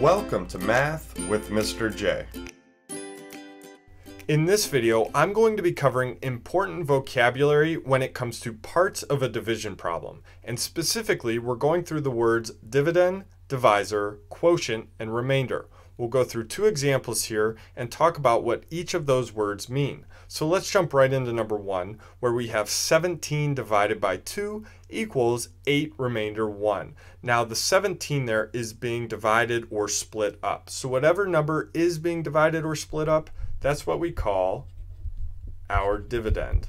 Welcome to Math with Mr. J. In this video, I'm going to be covering important vocabulary when it comes to parts of a division problem. And specifically, we're going through the words dividend, divisor, quotient, and remainder. We'll go through two examples here and talk about what each of those words mean. So let's jump right into number one, where we have 17 divided by 2 equals 8 remainder 1. Now the 17 there is being divided or split up. So whatever number is being divided or split up, that's what we call our dividend.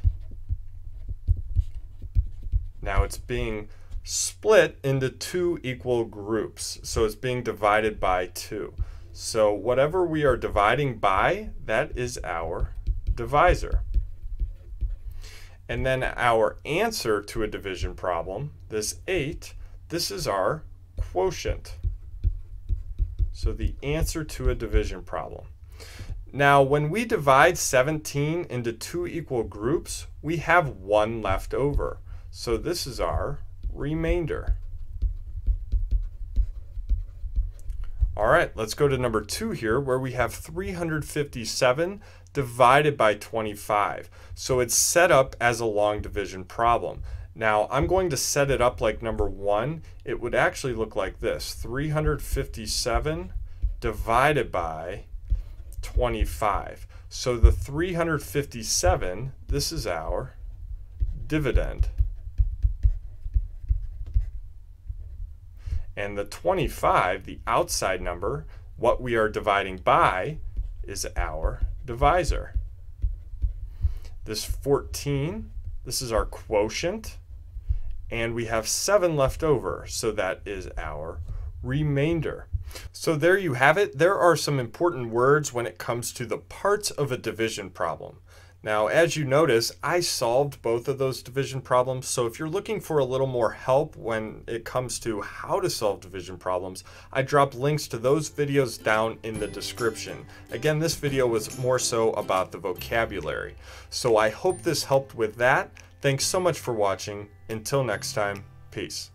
Now it's being split into two equal groups. So it's being divided by 2. So whatever we are dividing by, that is our divisor. And then our answer to a division problem, this 8, this is our quotient. So the answer to a division problem. Now, when we divide 17 into two equal groups, we have one left over. So this is our remainder. All right, let's go to number two here where we have 357 divided by 25. So it's set up as a long division problem. Now I'm going to set it up like number one. It would actually look like this, 357 divided by 25. So the 357, this is our dividend. And the 25, the outside number, what we are dividing by, is our divisor. This 14, this is our quotient, and we have 7 left over, so that is our remainder. So there you have it. There are some important words when it comes to the parts of a division problem. Now, as you notice, I solved both of those division problems. So if you're looking for a little more help when it comes to how to solve division problems, I dropped links to those videos down in the description. Again, this video was more so about the vocabulary. So I hope this helped with that. Thanks so much for watching. Until next time, peace.